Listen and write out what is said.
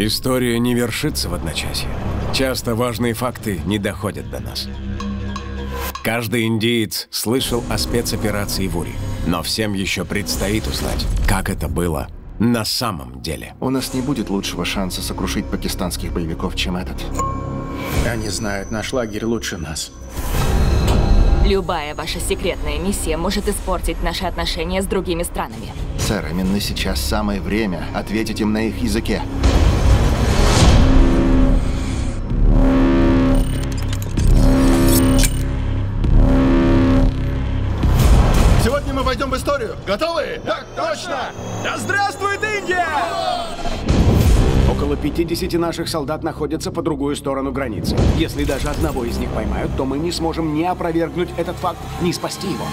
История не вершится в одночасье. Часто важные факты не доходят до нас. Каждый индеец слышал о спецоперации в Ури, но всем еще предстоит узнать, как это было на самом деле. У нас не будет лучшего шанса сокрушить пакистанских боевиков, чем этот. Они знают наш лагерь лучше нас. Любая ваша секретная миссия может испортить наши отношения с другими странами. Сэр, именно сейчас самое время ответить им на их языке. Войдем в историю. Готовы? Так точно! Да здравствует Индия! Около 50 наших солдат находятся по другую сторону границы. Если даже одного из них поймают, то мы не сможем ни опровергнуть этот факт, ни спасти его.